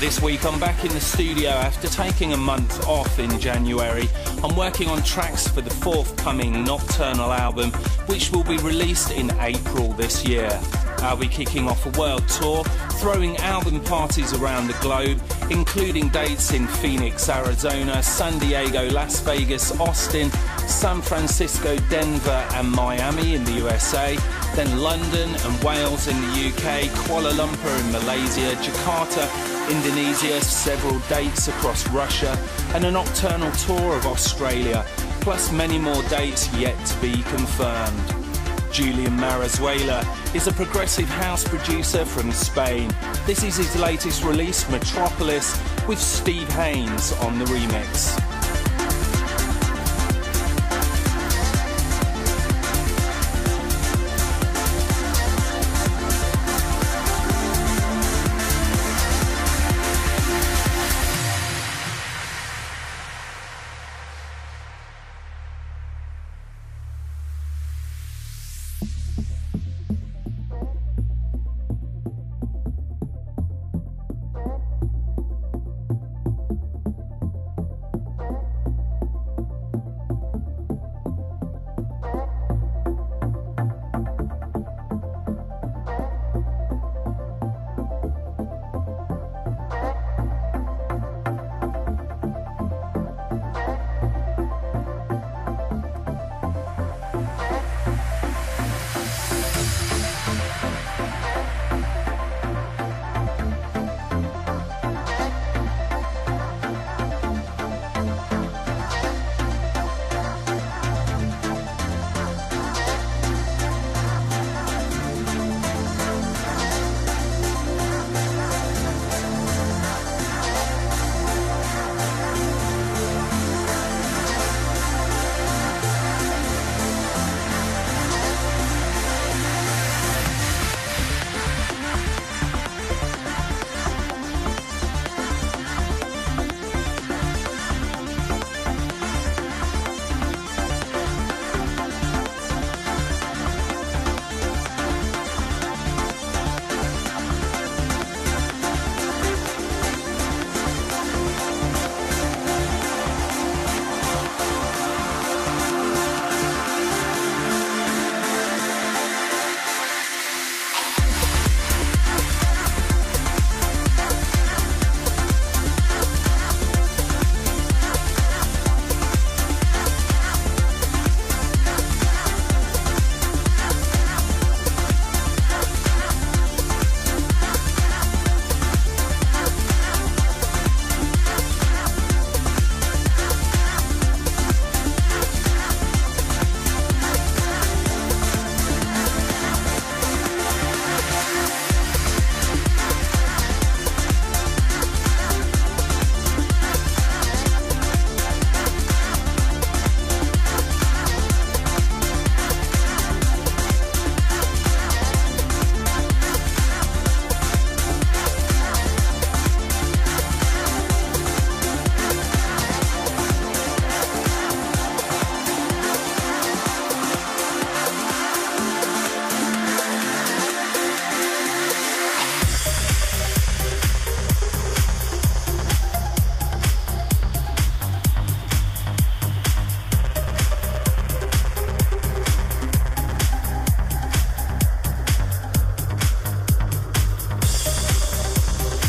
This week I'm back in the studio after taking a month off in January. I'm working on tracks for the forthcoming Nocturnal album, which will be released in April this year. Uh, I'll be kicking off a world tour, throwing album parties around the globe, including dates in Phoenix, Arizona, San Diego, Las Vegas, Austin, San Francisco, Denver, and Miami in the USA, then London and Wales in the UK, Kuala Lumpur in Malaysia, Jakarta, Indonesia, several dates across Russia, and a nocturnal tour of Australia, plus many more dates yet to be confirmed. Julian Marazuela is a progressive house producer from Spain. This is his latest release, Metropolis, with Steve Haines on the remix.